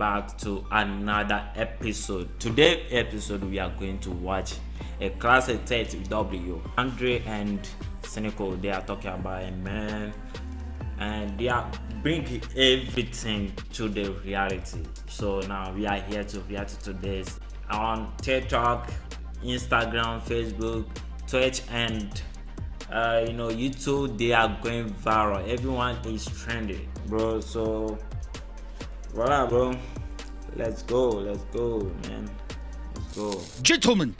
back to another episode. Today episode we are going to watch a classic 30W. Andre and Cynical they are talking about a man and they are bringing everything to the reality. So now we are here to react to this on TikTok, Instagram, Facebook, Twitch, and uh, you know YouTube. They are going viral. Everyone is trending, bro. So voila, bro. Let's go. Let's go, man. Let's go. Gentlemen,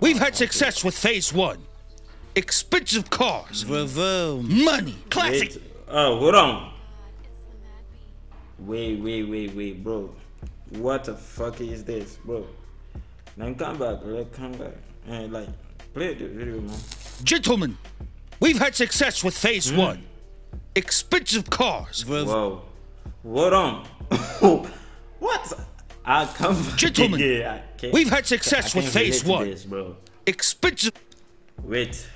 we've had success with phase one. Expensive cars, money, classic. Wait. Oh, hold on. Wait, wait, wait, wait, bro. What the fuck is this, bro? Then come back. Let's come back. And like, play the video, man. Gentlemen, we've had success with phase hmm? one. Expensive cars, Whoa. Hold on. what? I come. Gentlemen, yeah, we've had success with phase one. This, bro. expensive. Wait.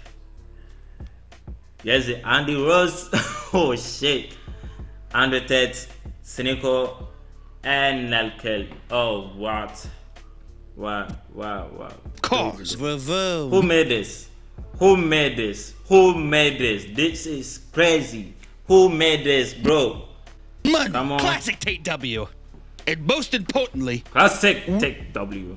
Yes, the Andy Rose. oh shit. Andrew Tate, Cynical, and Nelkel. Oh what? Wow, wow, wow. Cars. Who made this? Who made this? Who made this? This is crazy. Who made this, bro? Money, Come on. classic Tate W. And most importantly, Classic Tate W.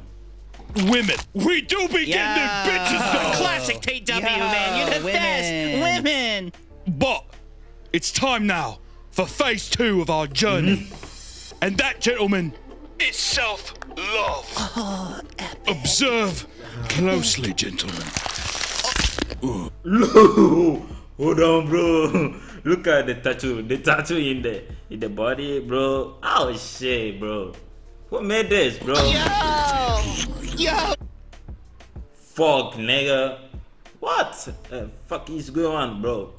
women. We do be getting them bitches though. Oh. Classic Tate W, Yo, man. You're the women. best. Women. But it's time now for phase two of our journey. Mm-hmm. And that, gentlemen, is self love. Oh, Observe closely, gentlemen. Hold on, bro. Look at the tattoo. The tattoo in the in the body, bro. Oh shit, bro. Who made this, bro? Yo. Yo. Fuck, nigga. What the fuck is going on, bro?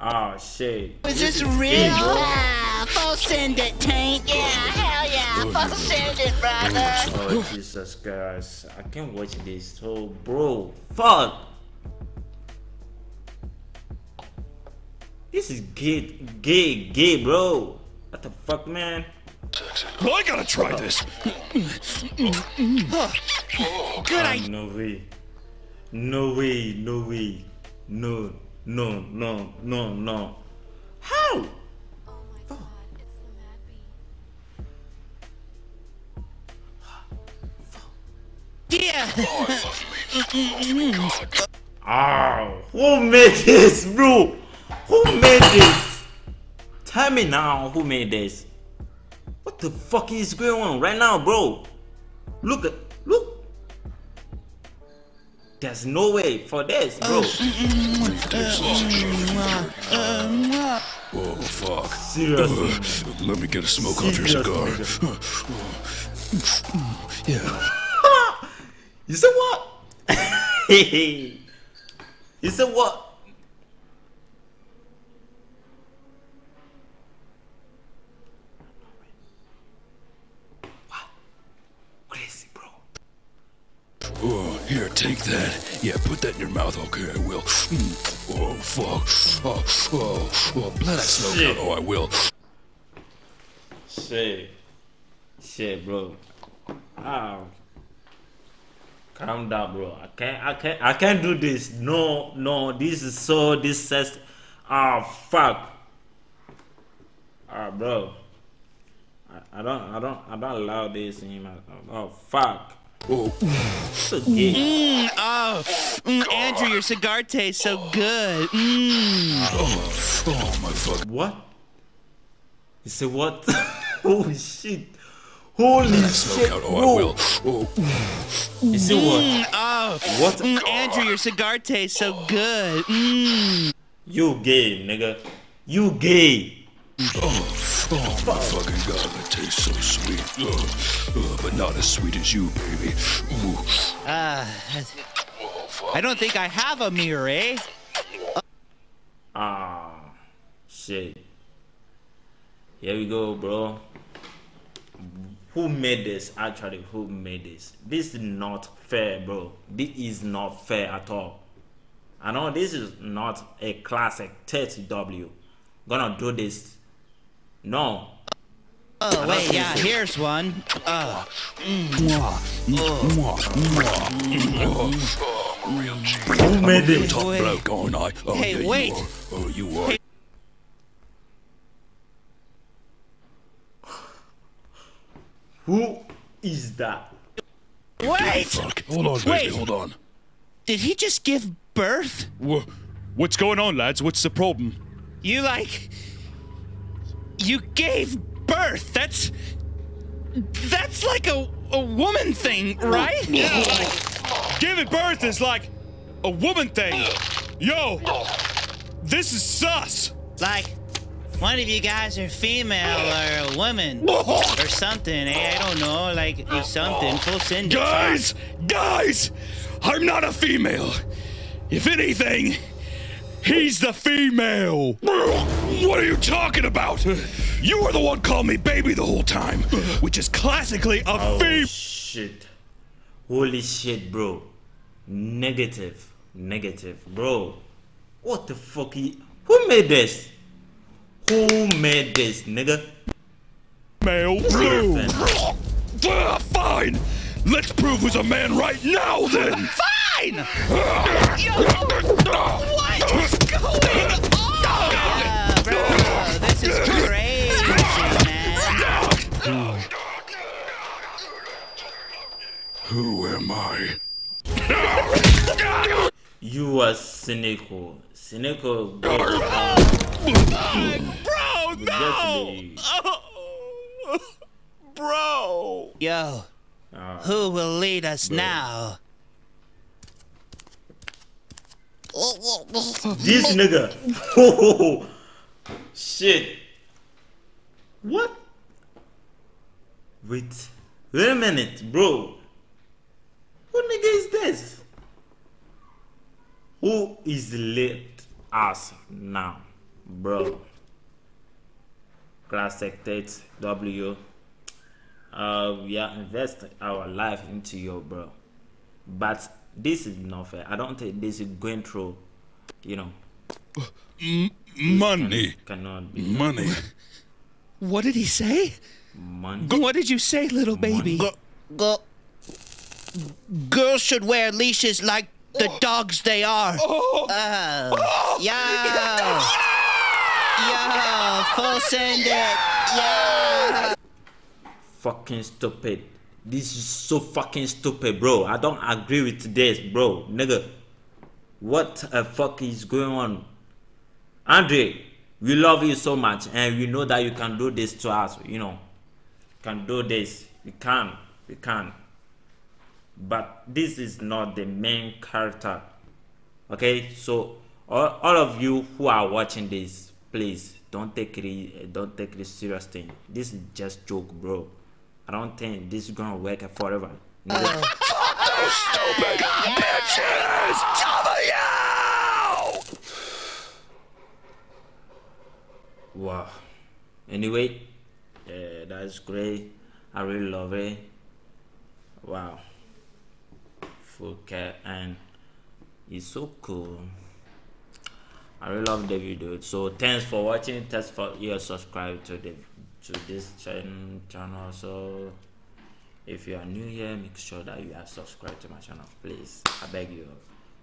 Oh shit. Is this real? Yeah. Full send it, Taint. Yeah. Hell yeah. Full send it, brother. Oh Jesus Christ. I can't watch this. So, bro, fuck. This is gay, gay, gay, bro. What the fuck, man? Well, I gotta try this. Good Ah, idea. no way. No way, no way. No, no, no, no, no. How? Yeah. Oh, who made this, bro? Made this? Tell me now, who made this? What the fuck is going on right now, bro? Look at, look. There's no way for this, bro. Oh, mm, mm, mm, oh fuck. Seriously. Uh, let me get a smoke off your cigar. Uh, yeah. You said what? you said? What? Crazy, bro. Oh, here, take that. Yeah, put that in your mouth. Okay, I will. Mm. Oh, fuck. Oh, oh, oh, blow that smoke out. Oh, I will. Shit. Shit, bro. Oh. Calm down, bro. I can't I can't I can't do this. No, no, this is so disgust. Oh fuck. Ah, bro. I, I don't I don't I don't allow this in my oh fuck. Oh, So. Mm, oh, mm, Andrew, your cigar tastes so good. Mm. oh, oh, my fuck. What? You say what? oh shit. Holy shit, out. Oh, I will. Oh, You say what? Mm, oh, What? mm, Andrew, your cigar tastes so good. Mm. You gay, nigga. You gay. Oh, oh, my fucking god, that tastes so sweet. But not as sweet as you, baby. Ooh. Uh, I don't think I have a mirror, eh? Ah, shit. Here we go, bro. Who made this? Actually, who made this? This is not fair, bro. This is not fair at all. I know this is not a classic 30W. Gonna do this. No. Oh, wait, yeah, here's one. Uh, Who made it? Top Wait. bloke, aren't I? Oh, Hey, yeah, you wait. are. Oh, you are. Who is that? wait! Fuck. Hold on, baby. Wait. Hold on. Did he just give birth? Wha- What's going on, lads? What's the problem? You, like. You gave birth. That's. That's like a, a woman thing, right? Yeah. Giving birth is like a woman thing. Yo, this is sus. Like, one of you guys are female or a woman or something. Eh? I don't know. Like, it's something. Full send. Guys, guys, I'm not a female. If anything, he's the female. What are you talking about? You were the one calling me baby the whole time, which is classically a Oh female. shit. Holy shit, bro. Negative. Negative. Bro. What the fuck? He, who made this? Who made this, nigga? Male blue. Fan. Ah, fine. Let's prove who's a man right now, then. Fine! Bro. Who am I? You are cynical. Cynical. Bro. Bro, Yesterday. Bro. Yo, who will lead us now? This nigga. Oh, shit. What? Wait. Wait a minute, bro. Who nigga is this? Who is lit us now, bro? Classic Tate W. Uh, we are investing our life into you, bro. But this is not fair. I don't think this is going through, you know, uh, Money. cannot be Money. What did he say? money. What did you say, little baby? Go, go, Girls should wear leashes like the oh. dogs they are. Oh, uh, oh. yo, yo, full send it, yo. fucking stupid. This is so fucking stupid, bro. I don't agree with this, bro. Nigga, what the fuck is going on? Andre, we love you so much, and we know that you can do this to us. You know, can do this. We can, we can. But this is not the main character. Okay, so all, all of you who are watching this, please don't take it don't take it serious thing. This is just joke, bro. I don't think this is gonna work forever. Uh. Nigga, Stupid bitches! W! wow. Anyway, yeah, that's great. I really love it. Wow. Full cat and it's so cool. I really love the video. So thanks for watching. Thanks for you subscribe to the to this channel. So if you are new here, make sure that you are subscribed to my channel, please. I beg you.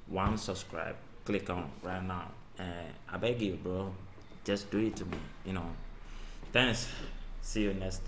One subscribe, click on right now. And I beg you, bro. Just do it to me, you know. Thanks. See you next